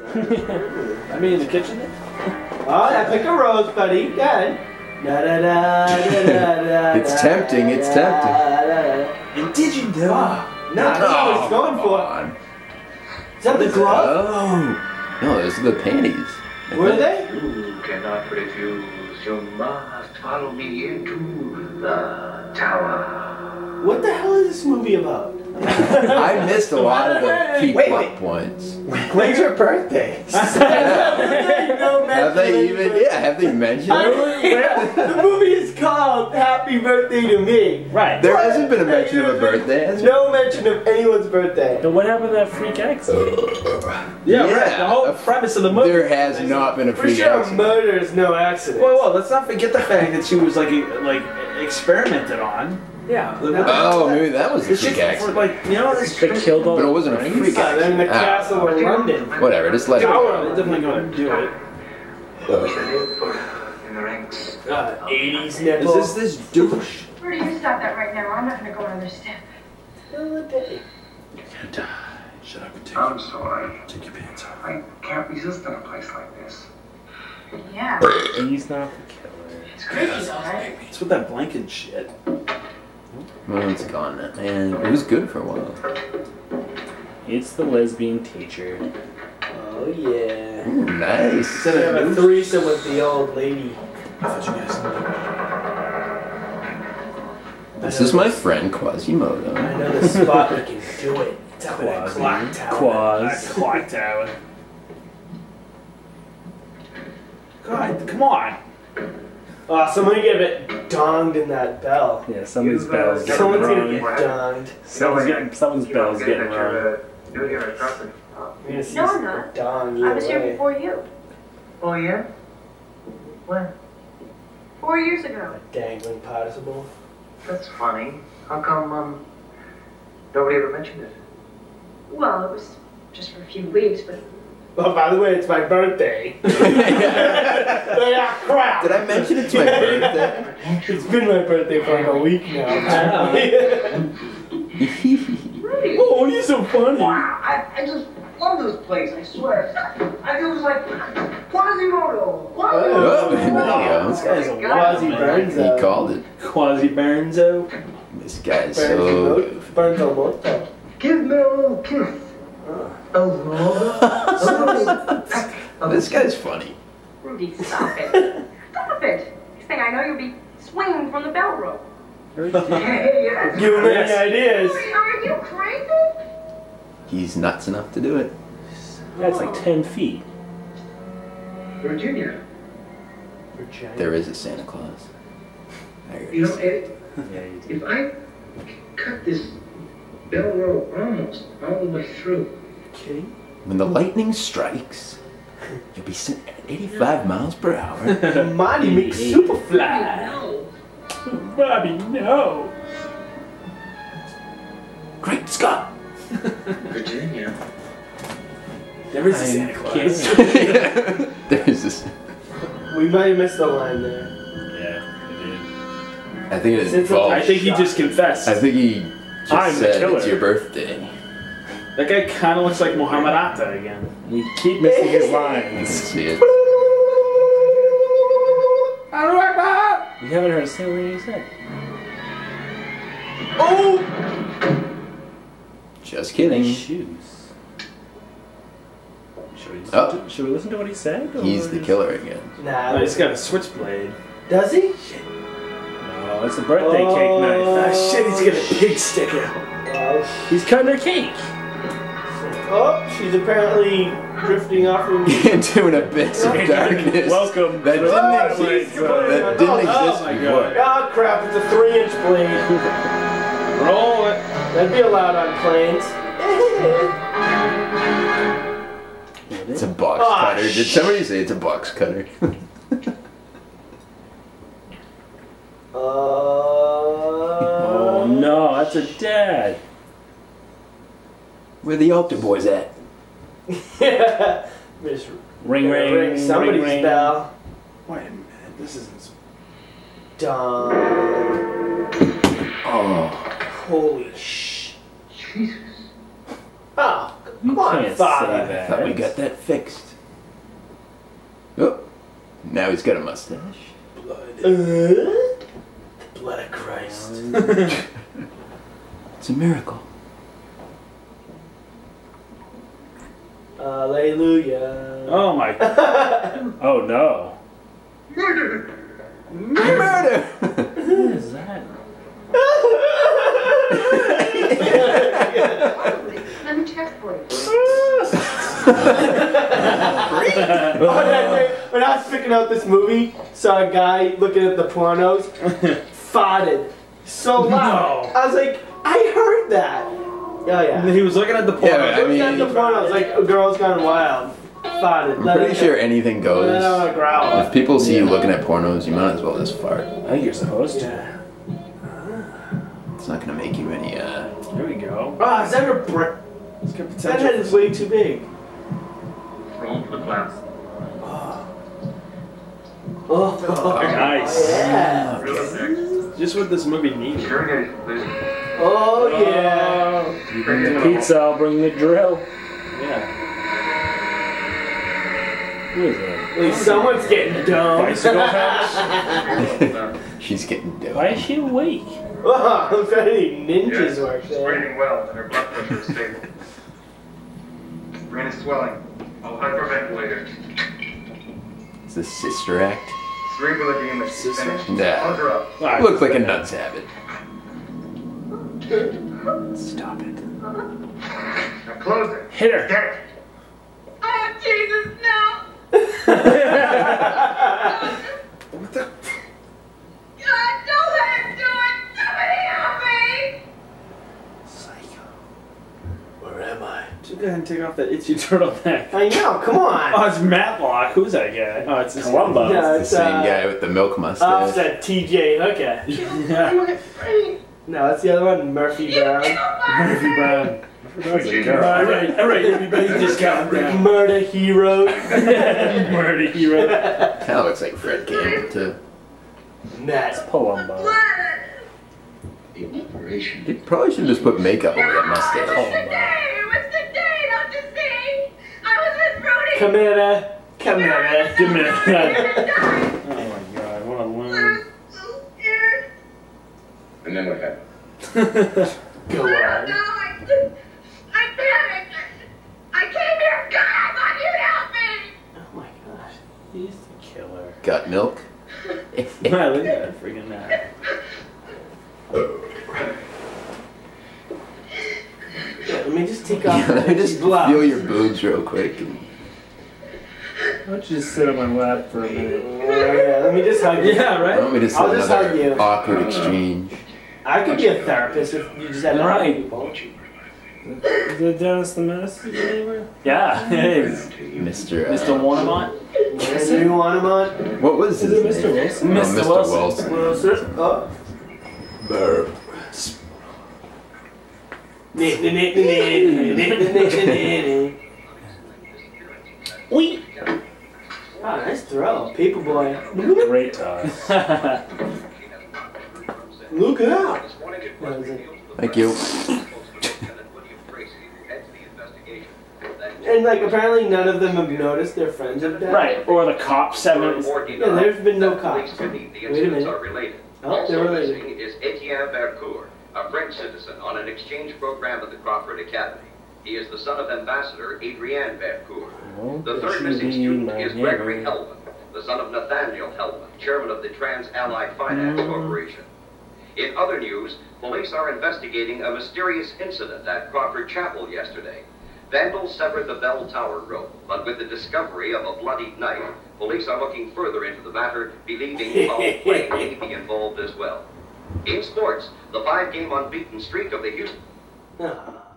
I mean, in the kitchen. Oh, yeah, pick a rose, buddy. Go ahead. Da, da, da, da, da, da, It's da, tempting, it's da, tempting. da, da. And did you do? Ah, no, that's what it's going for. on. Is that the glove? Oh. No, those are the panties. Were they? You cannot refuse. You must follow me into the tower. What the hell is this movie about? I missed a lot of the key Wait, plot wait. points. When's your birthday? no Have they even? Yeah, have they mentioned it? the movie is called Happy Birthday to Me. Right. There hasn't been a mention of a birthday. has there? No mention of anyone's birthday. And what happened to that freak accident? Yeah, uh, Yeah. right. The whole premise of the movie. There has not been a freak For freak sure, accident. murder is no accident. Well, well, let's not forget the fact that she was like, like experimented on. Yeah. Oh, maybe that was the This shit freak for accident. like you know this. They killed all But it wasn't a friends? freak Yeah, they're in the Ah. castle of London. Whatever, just let it Tower, go. definitely going to do it. We shall live in the ranks. Uh, 80s Is this this douche? Where do you stop that right now? I'm not gonna go another step. Shut up and take, I'm sorry. take your pants off. I can't resist in a place like this. Yeah. He's not the killer. It's creepy though, right? It's with that blanket shit. Well, it's gone now. Man, it was good for a while. It's the lesbian teacher. Oh, yeah. Ooh, nice. We have a threesome with the old lady. I thought you guys. This is my friend Quasimodo. I know the spot we can do it. It's up in that Quasi. clock tower. Quaz. Clock tower. God, come on. Oh, someone give it donged in that bell. Yeah, somebody's bell's getting Someone's gonna get donged. Someone's getting, someone's bell's getting rung. run. Do here at Crescent. You're gonna see No, I'm some not. dong I was here way. before you. Oh, yeah? When? Four years ago. A dangling participle. That's funny. How come, um, nobody ever mentioned it? Well, it was just for a few weeks, but Oh, by the way, it's my birthday. ah, crap. Did I mention it's my birthday? It's been my birthday for like a week now. Rudy. oh, you're so funny. Wow, I, I just love this place, I swear. I, it was like Quasimodo. Oh, Quasimodo. there you go. This guy's a Quasi He Burnzo. called it. Quasi Burnzo. This guy's so good. Burnzo Moto. Give me a little kiss. Oh, This guy's funny. Rudy, stop it. Stop it. Next thing I know, you'll be swinging from the bell rope. Hey, yes. Give him any ideas. Rudy, are you crazy? He's nuts enough to do it. That's like 10 feet. Virginia, Virginia. There is a Santa Claus. There you is. know, Eddie, Yeah, you if I cut this bell rope almost all the way through, Kidding? When the lightning strikes, you'll be sitting at 85 miles per hour. Monty McSuperfly. no. Bobby, no! Great Scott! Virginia. There is a I Santa Claus. can't- There's this. We might have missed the line there. Yeah, you did. I think it Since involves. I think he just confessed. I think he just I'm the said killer. it's your birthday. That guy kind of looks like Muhammad Atta again. We keep missing his You can lines. see it. You haven't heard a single thing he said. Oh! Just kidding. Shoes. Should we, listen Oh. to, should we listen to what he said? He's the killer again. Nah, No, he's got a switchblade. does he? No, it's a birthday cake Oh. knife. Ah, shit, he's got a pig sticker. out. Oh, He's cutting a cake. oh, she's apparently drifting off in Into an abyss of darkness. Welcome. That to didn't Oh, exist. she's Twilight Zone. putting That it didn't on. exist Oh my before. Oh crap, it's a three inch blade. Roll it. That'd be allowed on planes. It's a box Ah, cutter. Did somebody say it's a box cutter? Oh Uh, no, that's a dad. Where the altar boys at? Miss Ring ring. ring somebody's ring, ring. bell. Wait a minute. This isn't. Dun. Oh, Holy sh. Jesus. Oh, You Come on, can't father. say that. Thought we got that fixed. Oh, now he's got a mustache. Blood. Uh, the blood of Christ. It's a miracle. Hallelujah. Oh my. Oh no. Murder! Murder! What is that? Let me check for you. Oh, that day, when I was picking out this movie, saw a guy looking at the pornos, farted so loud. No. I was like, I heard that. Oh yeah. He was looking at the porno. Yeah, I Looking at the mean- pornos, like a girl's gone wild. Farted. I'm Let pretty it- sure anything Let it out goes. a growl. If people see you looking at pornos, you might as well just fart. I think you're supposed to. Yeah. It's not gonna make you any, uh. There we go. Ah, is that a brick? It's got That head is way too big. Roll for the class. Oh, Nice. yeah. Real. Just what this movie needs. Interrogation, please. Oh, oh yeah. You bring the pizza, I'll bring the drill. Yeah. Who is that? At least someone's getting dumb. Bicycle house. She's getting dope. Why is she awake? Oh, I'm betting ninjas Yes, work she's there. breathing well and her blood pressure is stable. Brain is swelling. I'll hyperventilate her. It's a sister act. Cerebral edema is Sister? finished. Yeah. Plug her up. Looks like a nuts habit. Stop it. Now close it. Hit her. Get it. Oh, Jesus, no! What the? God, don't let him do it! Somebody help me! Psycho. Where am I? Just go ahead and take off that itchy turtleneck. I know. Come on. Oh, it's Matlock. Who's that guy? Oh, it's this Columbo. Yeah, The same uh, guy with the milk mustache. Oh, mustache. it's that T.J. Hooker. Yeah. My brain! No, it's the other one, Murphy Brown. Murphy Brown. That was a All girl. right, all right, everybody, just calm down. Murder hero. Murder hero. Kind of looks like Fred Campbell too. Nat. Columbo. Blood! The operation. They probably should just put makeup over that What's mustache. the day? What's the day, Dr. C? I was with Rudy! Come here. Come here. Give me Oh my gosh. He's the killer. Got milk? Man, look at that freaking that. Yeah, let me just take off Let me just the blouse. feel your boobs real quick. and- Why don't you just sit on my lap for a minute? Oh, yeah, let me just hug you. Yeah, Why don't right? we just I'll just hug you. awkward uh, exchange? I could be a therapist if you just had right. people. The Dennis the Menace Yeah, uh, it is. Mr. Uh, Mr. Wanamont? Mr. Wanamont? What was Is it his Mr. name? Wilson? No, Mr. Mr. Wilson. Wilson. Oh. Burp. Wee. Oh, ah, nice throw. People boy. Great toss. Look out. That. Thank you. And like apparently none of them have noticed their friends have died. Right, or the cops haven't. Yeah, there's been no cops. The Wait a minute. are related. Oh, they're also related. missing is Etienne Vercourt, a French citizen on an exchange program at the Crawford Academy. He is the son of Ambassador Adrienne Vercourt. Well, The third missing student is. Gregory Hellman, the son of Nathaniel Hellman, chairman of the Trans-Allied Finance Mm-hmm. Corporation. In other news, police are investigating a mysterious incident at Crawford Chapel yesterday. Vandals severed the bell tower rope, but with the discovery of a bloodied knife, police are looking further into the matter, believing foul play may be involved as well. In sports, the five-game unbeaten streak of the Houston Ah.